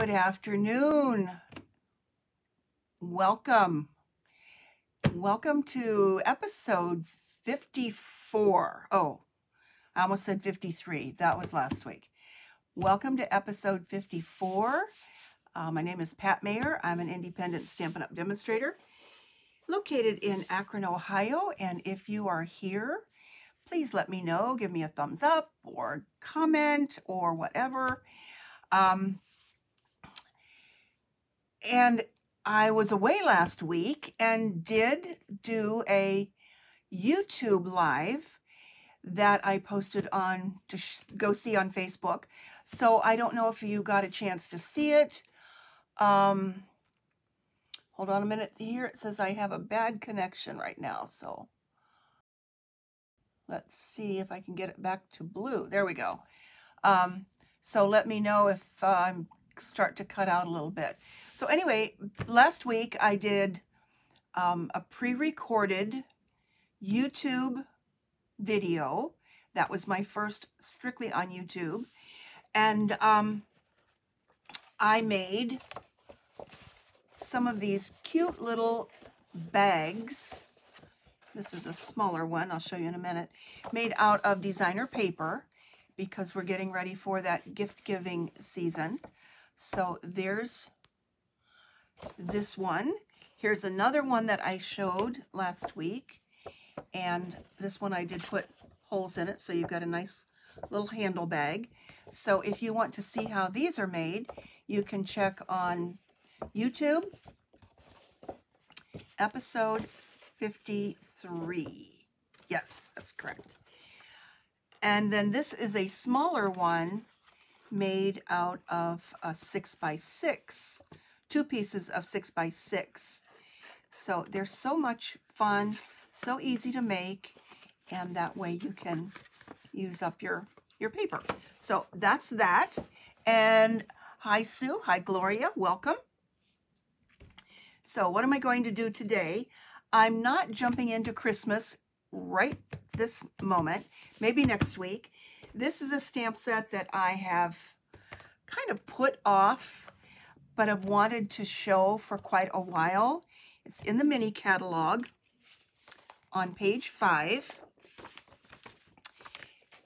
Good afternoon. Welcome. Welcome to episode 54. Oh, I almost said 53. That was last week. Welcome to episode 54. Uh, my name is Pat Mayer. I'm an independent Stampin' Up! demonstrator located in Akron, Ohio. And if you are here, please let me know. Give me a thumbs up or comment or whatever. Um, and I was away last week and did do a YouTube live that I posted on to go see on Facebook. So I don't know if you got a chance to see it. Um, hold on a minute. Here it says I have a bad connection right now. So let's see if I can get it back to blue. There we go. Um, so let me know if uh, I'm start to cut out a little bit. So anyway, last week I did um, a pre-recorded YouTube video. That was my first strictly on YouTube. And um, I made some of these cute little bags. This is a smaller one, I'll show you in a minute, made out of designer paper because we're getting ready for that gift giving season. So there's this one. Here's another one that I showed last week. And this one I did put holes in it, so you've got a nice little handle bag. So if you want to see how these are made, you can check on YouTube, episode 53. Yes, that's correct. And then this is a smaller one made out of a six by six, two pieces of six by six. So they're so much fun, so easy to make, and that way you can use up your, your paper. So that's that. And hi, Sue. Hi, Gloria. Welcome. So what am I going to do today? I'm not jumping into Christmas right this moment, maybe next week. This is a stamp set that I have kind of put off, but have wanted to show for quite a while. It's in the mini catalog on page five.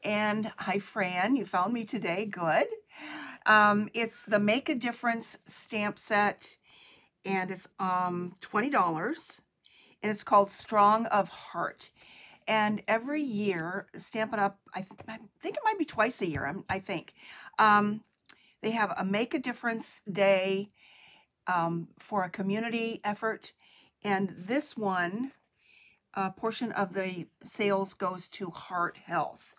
And hi, Fran, you found me today. Good. Um, it's the Make a Difference stamp set, and it's um, $20. And it's called Strong of Heart. And every year, Stampin' Up, I, th I think it might be twice a year, I'm, i think. Um, they have a Make a Difference Day um, for a community effort. And this one, a portion of the sales goes to heart health.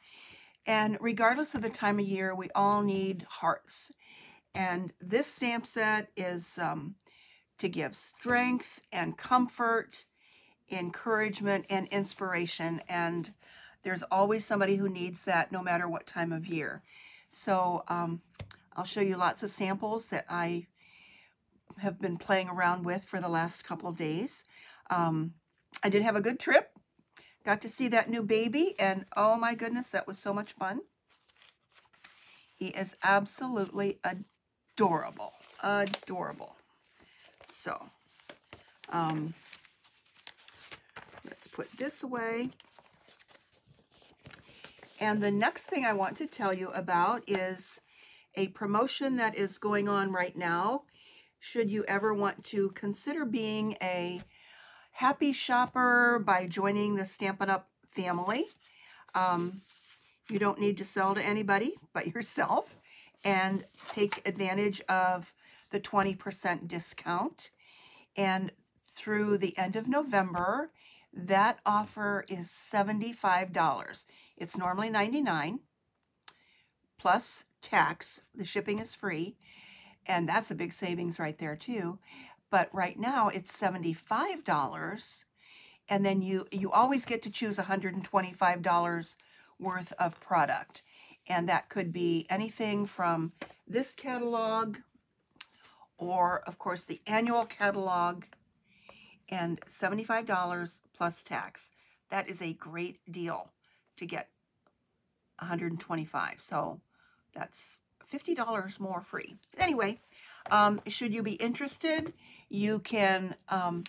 And regardless of the time of year, we all need hearts. And this stamp set is um, to give strength and comfort encouragement and inspiration. And there's always somebody who needs that no matter what time of year. So um, I'll show you lots of samples that I have been playing around with for the last couple of days. Um, I did have a good trip. Got to see that new baby, and oh my goodness, that was so much fun. He is absolutely adorable. Adorable. So, um, Let's put this away. And the next thing I want to tell you about is a promotion that is going on right now. Should you ever want to consider being a happy shopper by joining the Stampin' Up! family. Um, you don't need to sell to anybody but yourself and take advantage of the 20% discount. And through the end of November, that offer is $75. It's normally 99 plus tax. The shipping is free. And that's a big savings right there too. But right now it's $75 and then you you always get to choose $125 worth of product. And that could be anything from this catalog or of course the annual catalog and $75 plus tax. That is a great deal to get 125. So that's $50 more free. Anyway, um, should you be interested, you can um,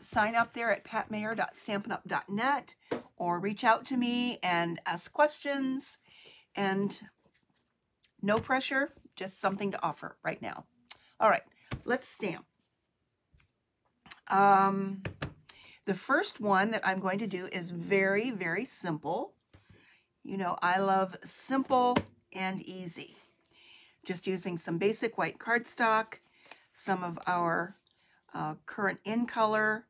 sign up there at patmayer.stampinup.net or reach out to me and ask questions. And no pressure, just something to offer right now. All right, let's stamp. Um, the first one that I'm going to do is very, very simple. You know, I love simple and easy. Just using some basic white cardstock, some of our uh, current in color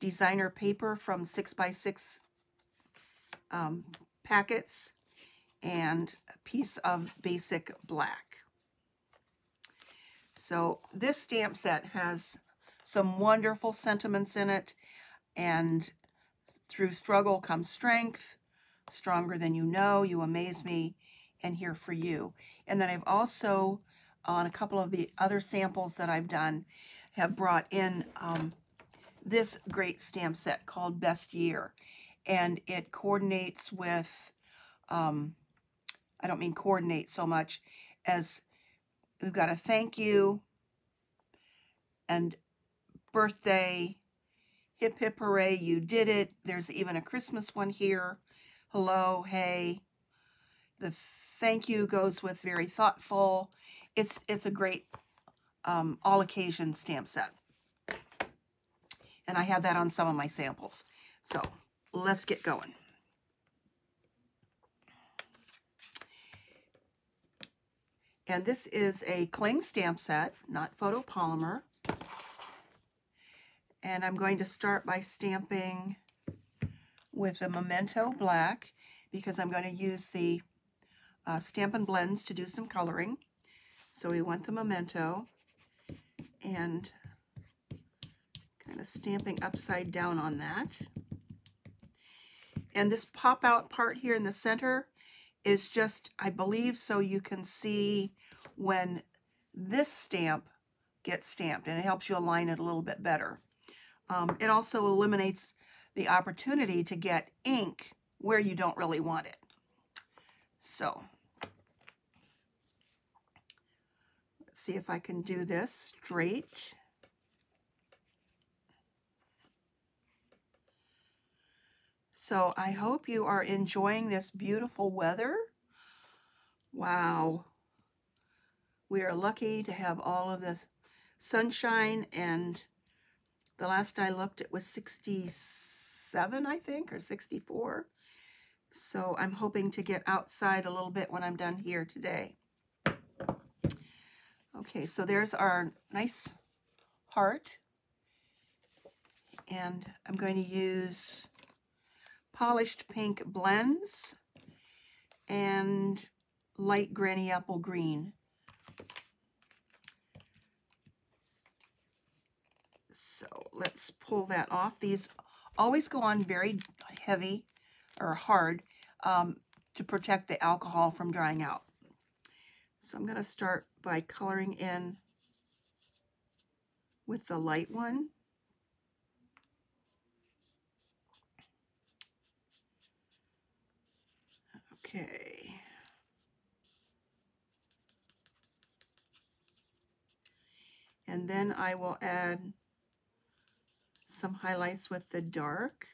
designer paper from 6x6 um, packets, and a piece of basic black. So this stamp set has some wonderful sentiments in it, and through struggle comes strength, stronger than you know, you amaze me, and here for you. And then I've also, on a couple of the other samples that I've done, have brought in um, this great stamp set called Best Year. And it coordinates with, um, I don't mean coordinate so much as we've got a thank you and birthday, hip hip hooray, you did it. There's even a Christmas one here. Hello, hey. The thank you goes with very thoughtful. It's, it's a great um, all occasion stamp set. And I have that on some of my samples. So let's get going. And this is a cling stamp set, not photopolymer. And I'm going to start by stamping with a Memento Black because I'm going to use the uh, Stampin' Blends to do some coloring. So we want the Memento and kind of stamping upside down on that. And this pop out part here in the center is just, I believe, so you can see when this stamp gets stamped and it helps you align it a little bit better. Um, it also eliminates the opportunity to get ink where you don't really want it. So, let's see if I can do this straight. So I hope you are enjoying this beautiful weather. Wow. We are lucky to have all of this sunshine and the last I looked, it was 67, I think, or 64. So I'm hoping to get outside a little bit when I'm done here today. Okay, so there's our nice heart. And I'm going to use polished pink blends and light granny apple green. So let's pull that off. These always go on very heavy or hard um, to protect the alcohol from drying out. So I'm going to start by coloring in with the light one. Okay. And then I will add some highlights with the dark.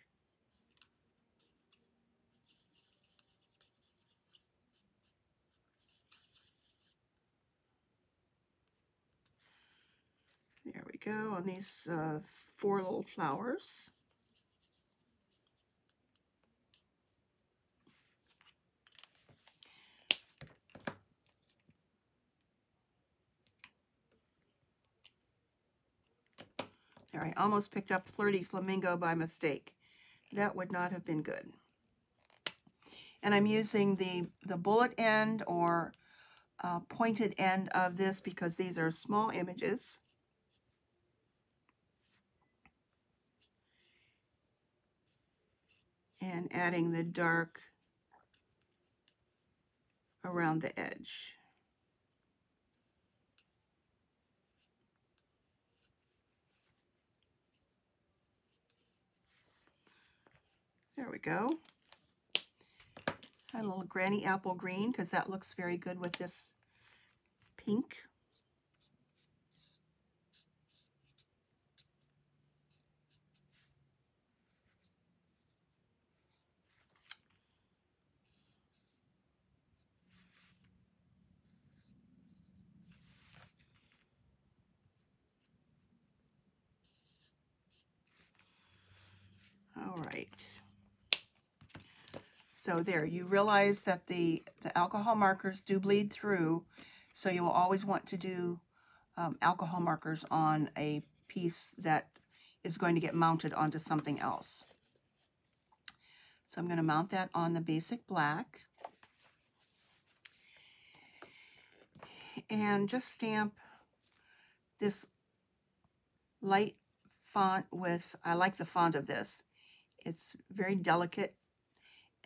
There we go on these uh, four little flowers. I almost picked up Flirty Flamingo by mistake. That would not have been good. And I'm using the, the bullet end or uh, pointed end of this because these are small images. And adding the dark around the edge. There we go. a little granny apple green because that looks very good with this pink. All right. So there, you realize that the, the alcohol markers do bleed through, so you will always want to do um, alcohol markers on a piece that is going to get mounted onto something else. So I'm going to mount that on the basic black. And just stamp this light font with, I like the font of this. It's very delicate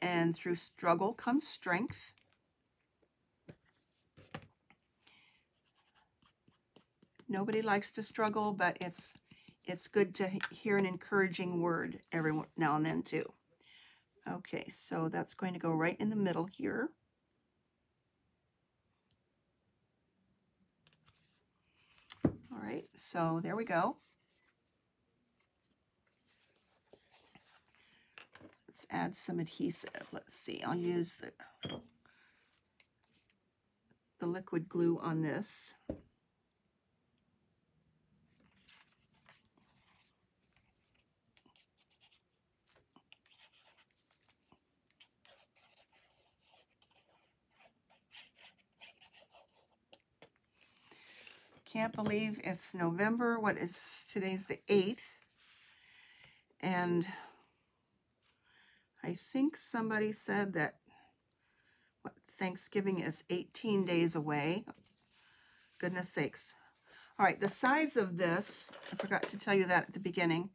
Mm-hmm. and through struggle comes strength. Nobody likes to struggle, but it's it's good to hear an encouraging word every now and then too. Okay, so that's going to go right in the middle here. All right, so there we go. Let's add some adhesive. Let's see, I'll use the, the liquid glue on this. Can't believe it's November. What is today's the 8th? And I think somebody said that what, Thanksgiving is 18 days away. Goodness sakes. All right, the size of this, I forgot to tell you that at the beginning.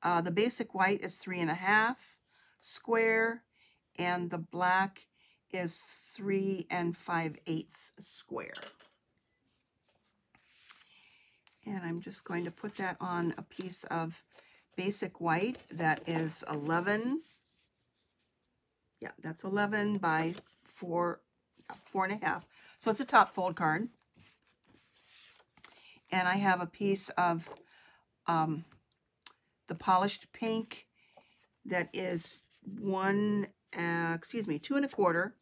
Uh, the basic white is three and a half square, and the black is three and five eighths square. And I'm just going to put that on a piece of basic white that is 11 yeah, that's 11 by 4, four and a half. So it's a top fold card. And I have a piece of um, the polished pink that is one, uh, excuse me, two and a quarter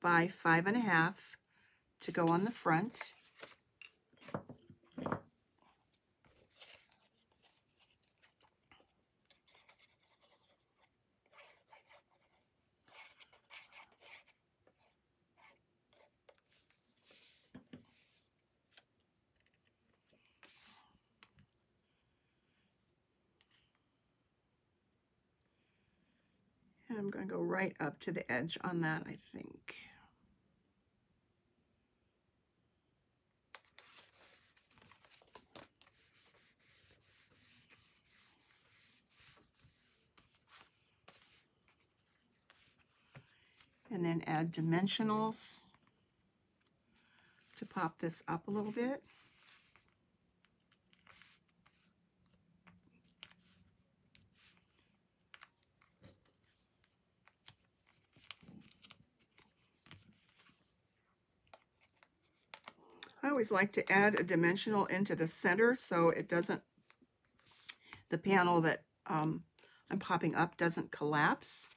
by five and a half to go on the front. I'm going to right up to the edge on that, I think. And then add dimensionals to pop this up a little bit. I always like to add a dimensional into the center so it doesn't, the panel that um, I'm popping up doesn't collapse.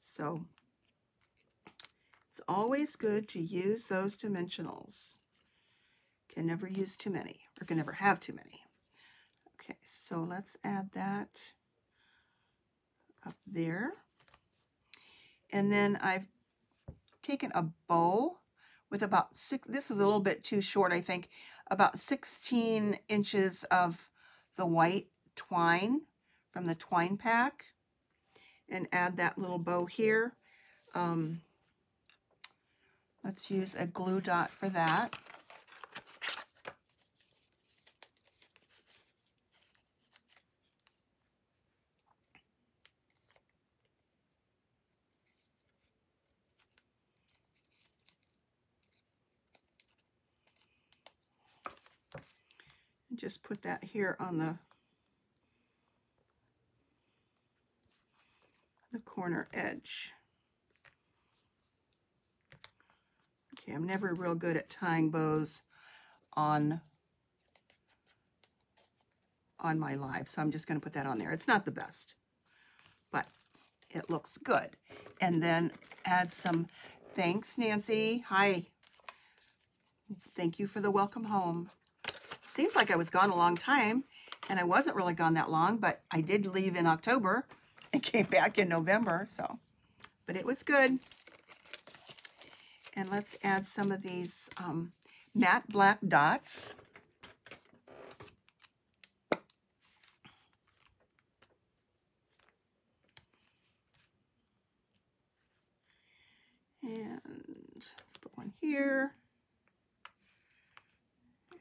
So it's always good to use those dimensionals. Can never use too many, or can never have too many. Okay, so let's add that up there. And then I've taken a bow with about six, this is a little bit too short, I think, about 16 inches of the white twine from the twine pack and add that little bow here. Um, let's use a glue dot for that. Just put that here on the the corner edge. Okay, I'm never real good at tying bows on on my live, so I'm just going to put that on there. It's not the best, but it looks good. And then add some, thanks, Nancy. Hi. Thank you for the welcome home. Seems like I was gone a long time, and I wasn't really gone that long, but I did leave in October and came back in November, so, but it was good. And let's add some of these um, matte black dots. And let's put one here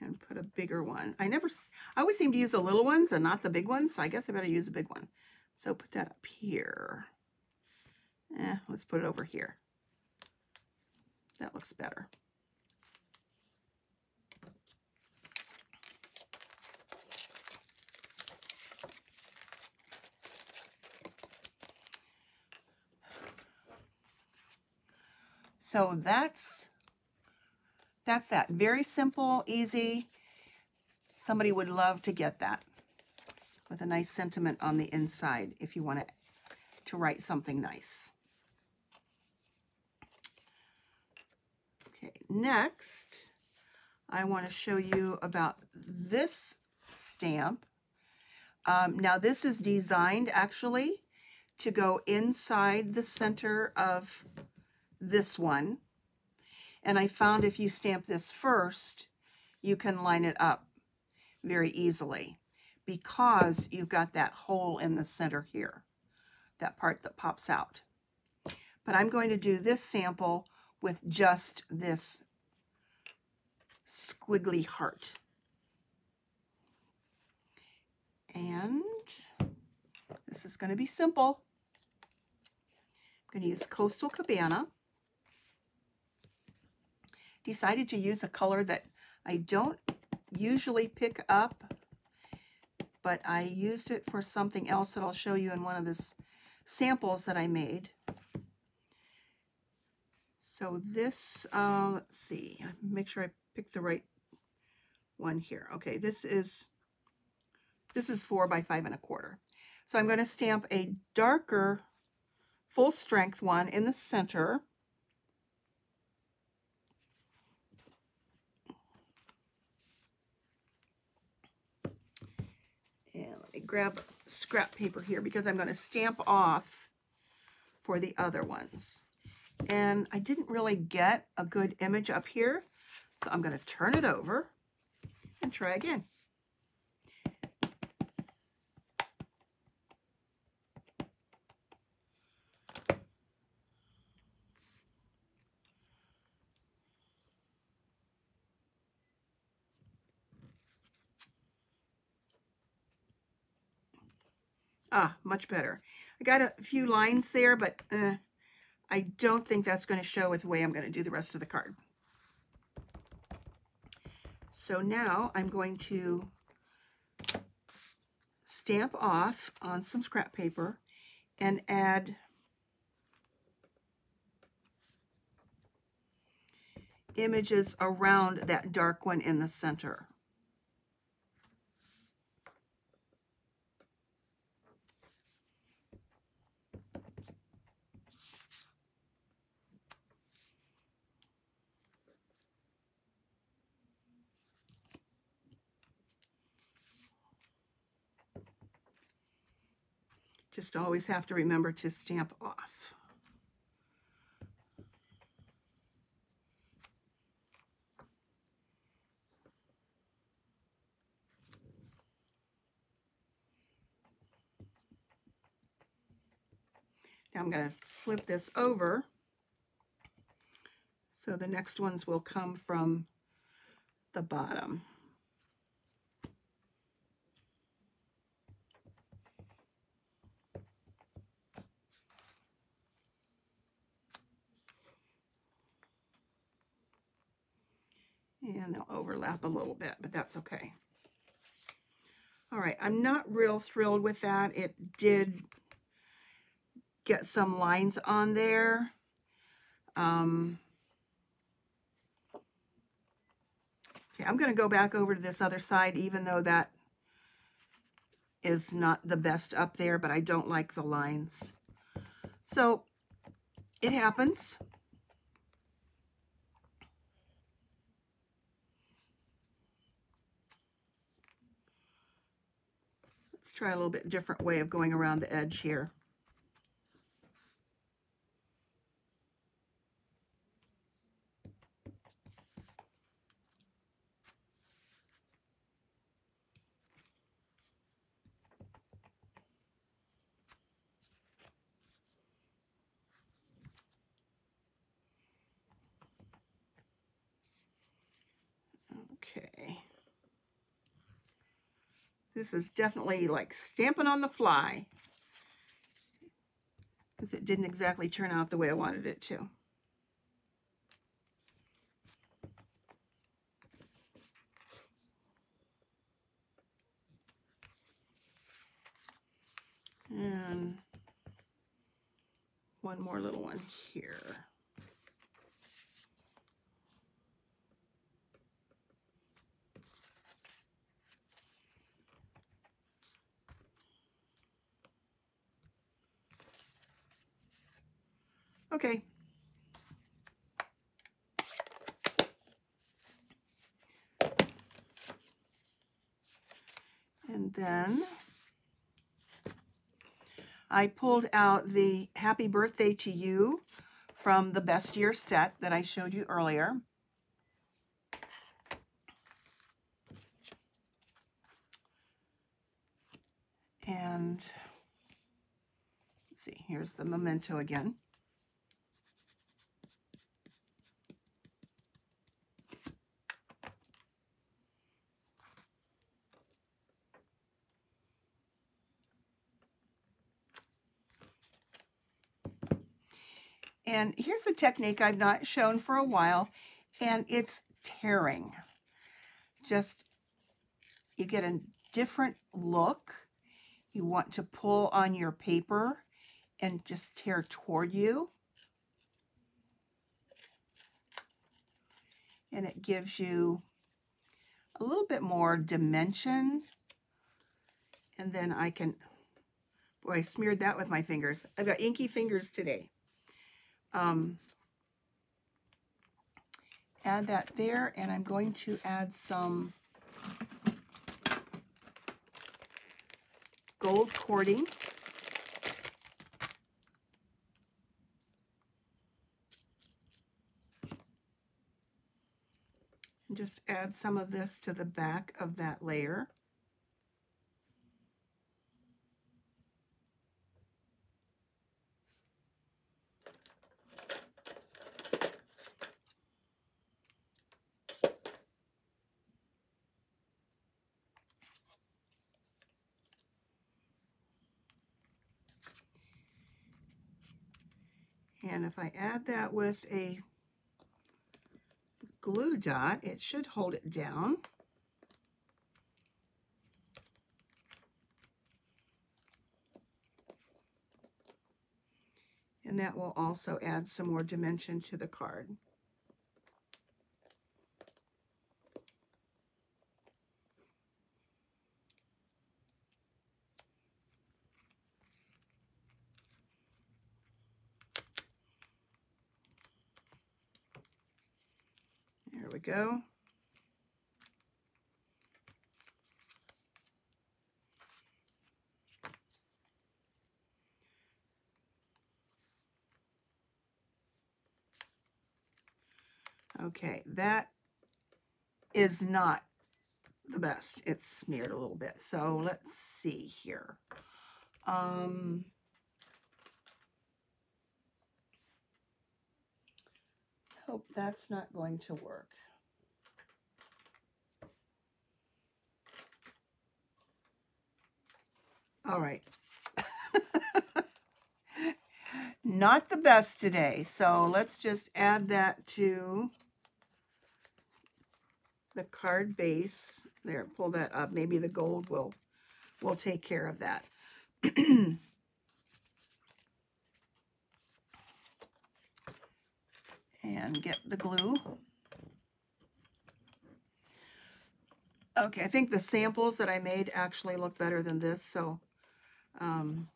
and put a bigger one. I never, I always seem to use the little ones and not the big ones, so I guess I better use a big one. So put that up here. Eh, let's put it over here. That looks better. So that's that's that. Very simple, easy. Somebody would love to get that with a nice sentiment on the inside if you want to, to write something nice. Okay, next, I want to show you about this stamp. Um, now, this is designed actually to go inside the center of this one. And I found if you stamp this first, you can line it up very easily because you've got that hole in the center here, that part that pops out. But I'm going to do this sample with just this squiggly heart. And this is going to be simple. I'm going to use Coastal Cabana decided to use a color that I don't usually pick up, but I used it for something else that I'll show you in one of the samples that I made. So this, uh, let's see, make sure I pick the right one here. Okay, this is, this is four by five and a quarter. So I'm going to stamp a darker full strength one in the center. Grab scrap paper here because I'm going to stamp off for the other ones. And I didn't really get a good image up here, so I'm going to turn it over and try again. Ah, much better. I got a few lines there, but uh, I don't think that's going to show with the way I'm going to do the rest of the card. So now I'm going to stamp off on some scrap paper and add images around that dark one in the center. Just always have to remember to stamp off. Now I'm going to flip this over so the next ones will come from the bottom. And they'll overlap a little bit, but that's okay. All right, I'm not real thrilled with that. It did get some lines on there. Um, Okay, I'm going to go back over to this other side, even though that is not the best up there, but I don't like the lines. So it happens. Try a little bit different way of going around the edge here. Okay. This is definitely like stamping on the fly because it didn't exactly turn out the way I wanted it to. And one more little one here. Okay. And then I pulled out the Happy Birthday to You from the Best Year set that I showed you earlier. And see, here's the memento again. And here's a technique I've not shown for a while, and it's tearing. Just, you get a different look. You want to pull on your paper and just tear toward you. And it gives you a little bit more dimension. And then I can, boy, I smeared that with my fingers. I've got inky fingers today um, add that there, and I'm going to add some gold cording. And just add some of this to the back of that layer. And if I add that with a glue dot, it should hold it down. And that will also add some more dimension to the card. we go. Okay, that is not the best. It's smeared a little bit. So let's see here. Um, hope that's not going to work. All right. Not the best today. So let's just add that to the card base. There, pull that up. Maybe the gold will, will take care of that. and get the glue. Okay, I think the samples that I made actually look better than this, so um,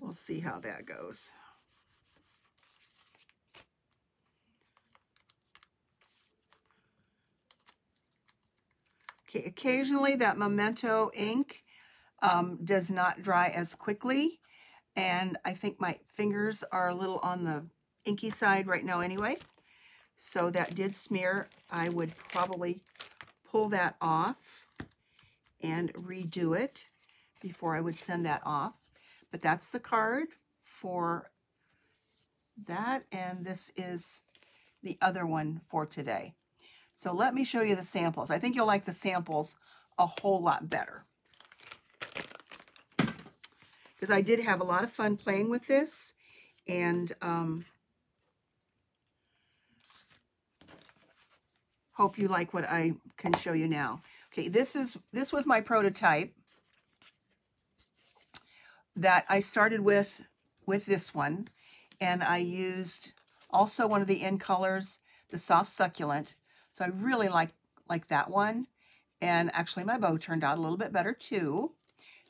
we'll see how that goes. Okay, occasionally that Memento ink um, does not dry as quickly. And I think my fingers are a little on the inky side right now anyway. So that did smear. I would probably pull that off and redo it before I would send that off. But that's the card for that. And this is the other one for today. So let me show you the samples. I think you'll like the samples a whole lot better because I did have a lot of fun playing with this and um, hope you like what I can show you now. Okay, this is this was my prototype that I started with with this one and I used also one of the In Colors, the soft succulent. So I really like like that one. And actually my bow turned out a little bit better too.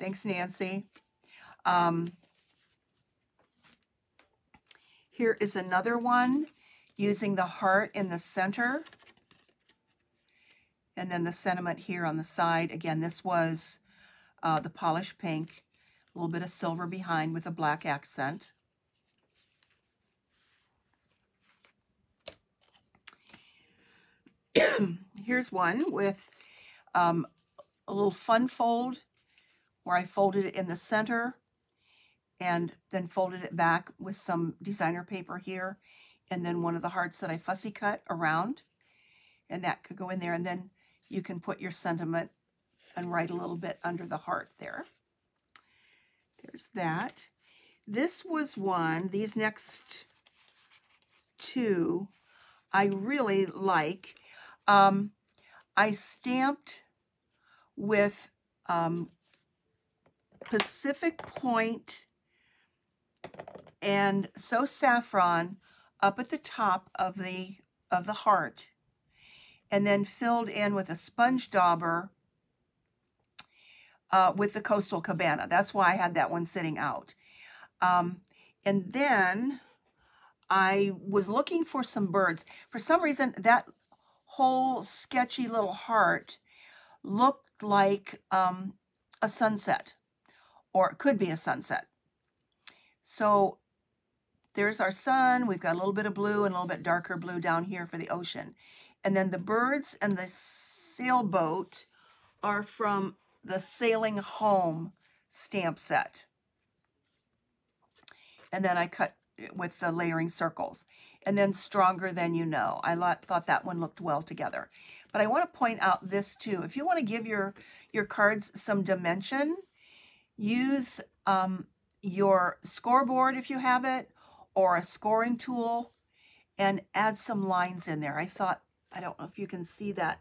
Thanks, Nancy. Um, here is another one using the heart in the center. And then the sentiment here on the side. Again, this was uh, the polished pink. A little bit of silver behind with a black accent. Here's one with um, a little fun fold where I folded it in the center and then folded it back with some designer paper here and then one of the hearts that I fussy cut around and that could go in there and then you can put your sentiment and write a little bit under the heart there. There's that. This was one, these next two I really like. Um, I stamped with um, Pacific Point and So Saffron up at the top of the of the heart and then filled in with a sponge dauber uh, with the Coastal Cabana. That's why I had that one sitting out. Um, and then I was looking for some birds. For some reason, that whole sketchy little heart looked like um, a sunset, or it could be a sunset. So there's our sun. We've got a little bit of blue and a little bit darker blue down here for the ocean. And then the birds and the sailboat are from the Sailing Home stamp set. And then I cut with the layering circles. And then Stronger Than You Know. I thought that one looked well together. But I want to point out this too. If you want to give your, your cards some dimension, use um, your scoreboard if you have it, or a scoring tool, and add some lines in there. I thought, I don't know if you can see that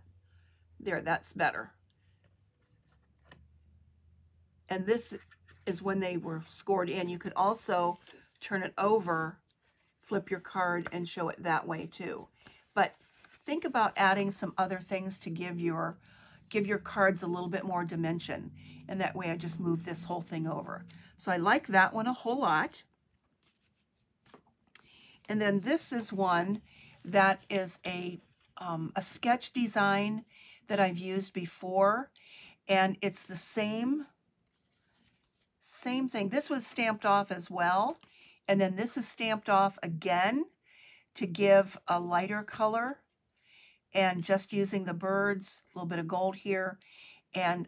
there, that's better. And this is when they were scored in. You could also turn it over, flip your card, and show it that way too. But think about adding some other things to give your give your cards a little bit more dimension. And that way I just move this whole thing over. So I like that one a whole lot. And then this is one that is a, um, a sketch design that I've used before. And it's the same, same thing. This was stamped off as well. And then this is stamped off again to give a lighter color. And just using the birds, a little bit of gold here, and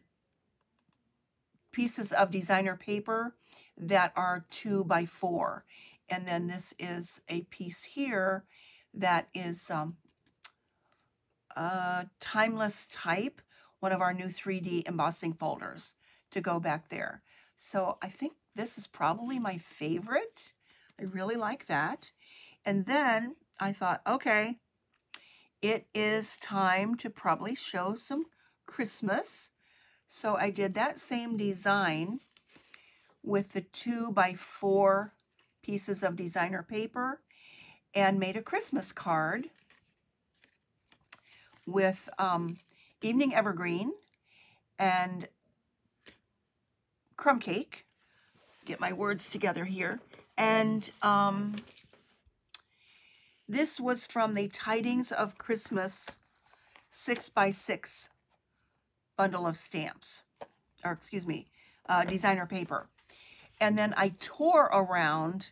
pieces of designer paper that are two by four. And then this is a piece here that is um, a timeless type, one of our new 3D embossing folders to go back there. So I think this is probably my favorite. I really like that. And then I thought, okay, it is time to probably show some Christmas. So I did that same design with the two by four pieces of designer paper and made a Christmas card with um, evening evergreen and crumb cake. Get my words together here. And um, this was from the Tidings of Christmas six by six bundle of stamps, or excuse me, uh, designer paper. And then I tore around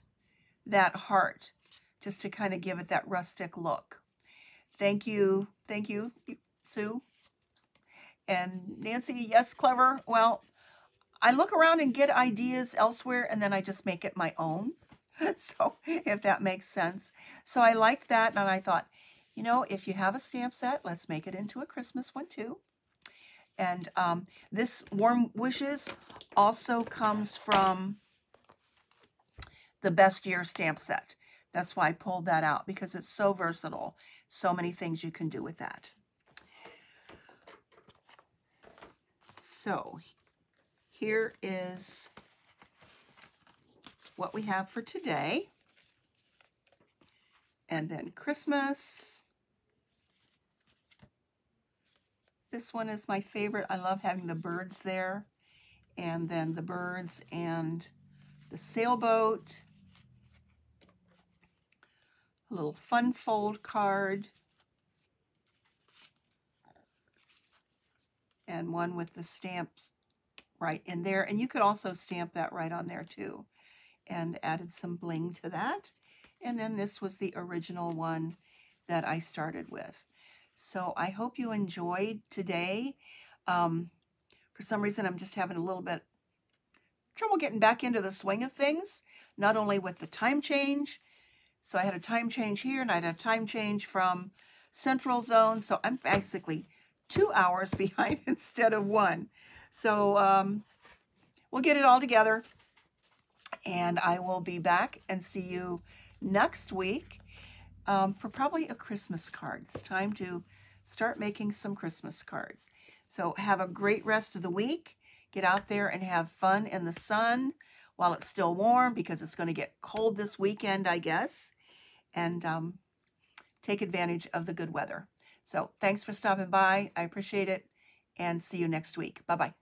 that heart just to kind of give it that rustic look. Thank you. Thank you, Sue. And Nancy, yes, clever. Well, I look around and get ideas elsewhere and then I just make it my own. so if that makes sense. So I liked that and I thought, you know, if you have a stamp set, let's make it into a Christmas one too. And um, this Warm Wishes also comes from the Best Year stamp set. That's why I pulled that out because it's so versatile. So many things you can do with that. So here is what we have for today. And then Christmas. This one is my favorite. I love having the birds there. And then the birds and the sailboat. A little fun fold card. And one with the stamps right in there. And you could also stamp that right on there too. And added some bling to that. And then this was the original one that I started with. So I hope you enjoyed today. Um, for some reason, I'm just having a little bit trouble getting back into the swing of things, not only with the time change. So I had a time change here and I had a time change from central zone. So I'm basically two hours behind instead of one. So um, we'll get it all together and I will be back and see you next week um, for probably a Christmas card. It's time to start making some Christmas cards. So have a great rest of the week. Get out there and have fun in the sun while it's still warm because it's going to get cold this weekend, I guess. And um, take advantage of the good weather. So thanks for stopping by. I appreciate it and see you next week. Bye-bye.